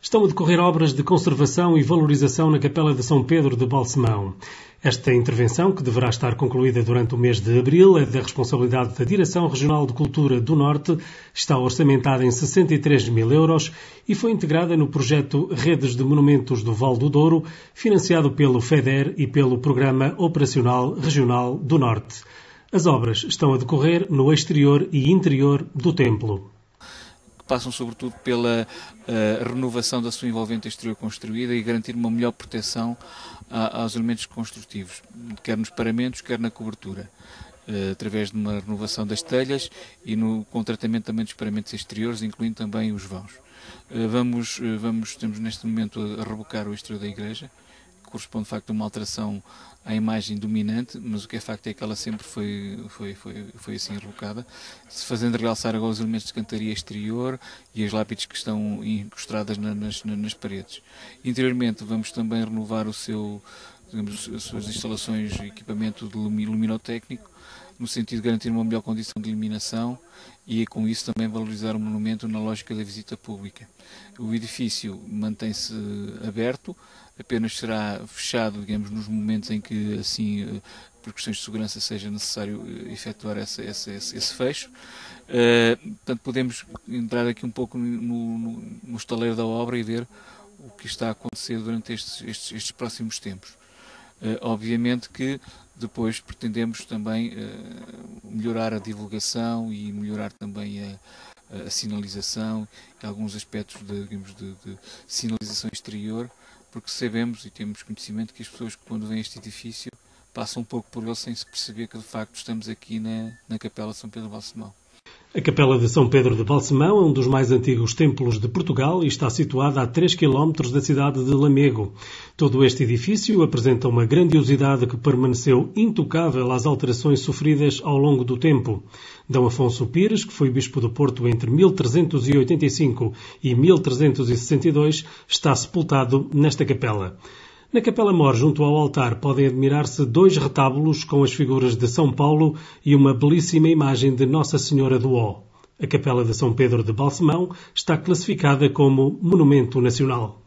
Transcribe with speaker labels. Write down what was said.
Speaker 1: Estão a decorrer obras de conservação e valorização na Capela de São Pedro de Balsemão. Esta intervenção, que deverá estar concluída durante o mês de abril, é da responsabilidade da Direção Regional de Cultura do Norte, está orçamentada em 63 mil euros e foi integrada no projeto Redes de Monumentos do Val do Douro, financiado pelo FEDER e pelo Programa Operacional Regional do Norte. As obras estão a decorrer no exterior e interior do templo
Speaker 2: passam sobretudo pela uh, renovação da sua envolvente exterior construída e garantir uma melhor proteção a, aos elementos construtivos, quer nos paramentos, quer na cobertura. Uh, através de uma renovação das telhas e no, com tratamento também dos paramentos exteriores, incluindo também os vãos. Uh, vamos, vamos, estamos neste momento a rebocar o exterior da igreja, corresponde de facto a uma alteração à imagem dominante, mas o que é facto é que ela sempre foi, foi, foi, foi assim revocada, fazendo realçar agora os elementos de cantaria exterior e as lápides que estão encostadas nas, nas paredes. Interiormente vamos também renovar o seu, digamos, as suas instalações e equipamento de luminotécnico, no sentido de garantir uma melhor condição de iluminação e com isso também valorizar o monumento na lógica da visita pública. O edifício mantém-se aberto, apenas será fechado, digamos, nos momentos em que assim eh, por questões de segurança seja necessário eh, efetuar essa, essa, esse, esse, fecho. Uh, portanto, podemos entrar aqui um pouco no, no, no estaleiro da obra e ver o que está a acontecer durante estes, estes, estes próximos tempos. Uh, obviamente que depois pretendemos também uh, melhorar a divulgação e melhorar também a, a sinalização e alguns aspectos de, digamos, de, de, sinalização exterior, porque sabemos e temos conhecimento que as pessoas quando vêm a este edifício passam um pouco por ele sem se perceber que de facto estamos aqui na, na Capela São Pedro Balsemão.
Speaker 1: A Capela de São Pedro de Balsemão é um dos mais antigos templos de Portugal e está situada a 3 km da cidade de Lamego. Todo este edifício apresenta uma grandiosidade que permaneceu intocável às alterações sofridas ao longo do tempo. D. Afonso Pires, que foi bispo do Porto entre 1385 e 1362, está sepultado nesta capela. Na Capela Mor, junto ao altar, podem admirar-se dois retábulos com as figuras de São Paulo e uma belíssima imagem de Nossa Senhora do Ó. A Capela de São Pedro de Balsemão está classificada como Monumento Nacional.